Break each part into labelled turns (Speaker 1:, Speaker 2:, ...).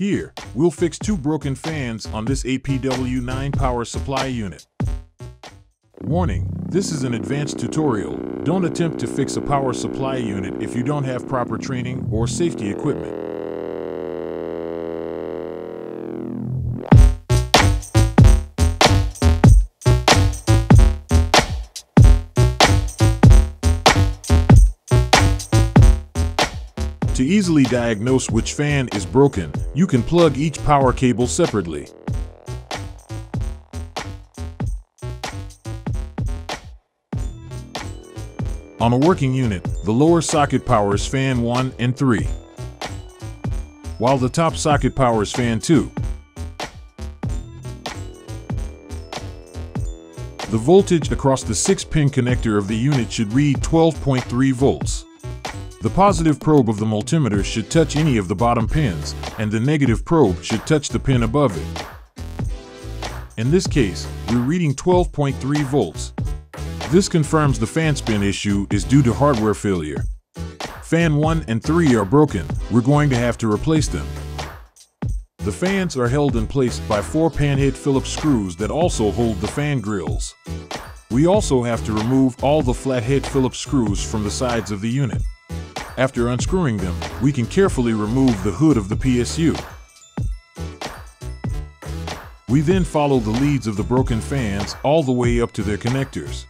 Speaker 1: Here, we'll fix two broken fans on this APW9 power supply unit. Warning, this is an advanced tutorial. Don't attempt to fix a power supply unit if you don't have proper training or safety equipment. To easily diagnose which fan is broken, you can plug each power cable separately. On a working unit, the lower socket powers fan 1 and 3, while the top socket powers fan 2. The voltage across the 6-pin connector of the unit should read 12.3 volts. The positive probe of the multimeter should touch any of the bottom pins, and the negative probe should touch the pin above it. In this case, we're reading 12.3 volts, this confirms the fan spin issue is due to hardware failure. Fan 1 and 3 are broken, we're going to have to replace them. The fans are held in place by four panhead Phillips screws that also hold the fan grills. We also have to remove all the flathead Phillips screws from the sides of the unit. After unscrewing them, we can carefully remove the hood of the PSU. We then follow the leads of the broken fans all the way up to their connectors.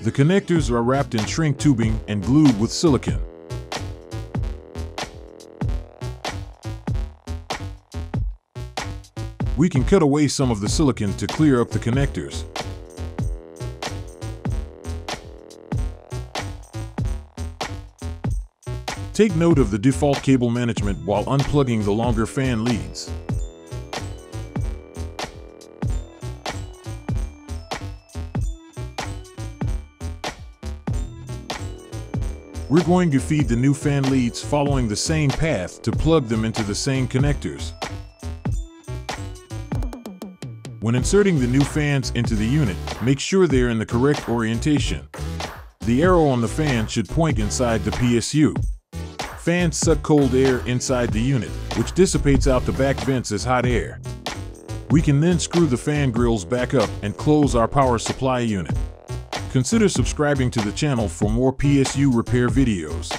Speaker 1: The connectors are wrapped in shrink tubing and glued with silicone. We can cut away some of the silicone to clear up the connectors. Take note of the default cable management while unplugging the longer fan leads. We're going to feed the new fan leads following the same path to plug them into the same connectors. When inserting the new fans into the unit, make sure they're in the correct orientation. The arrow on the fan should point inside the PSU. Fans suck cold air inside the unit, which dissipates out the back vents as hot air. We can then screw the fan grills back up and close our power supply unit. Consider subscribing to the channel for more PSU repair videos.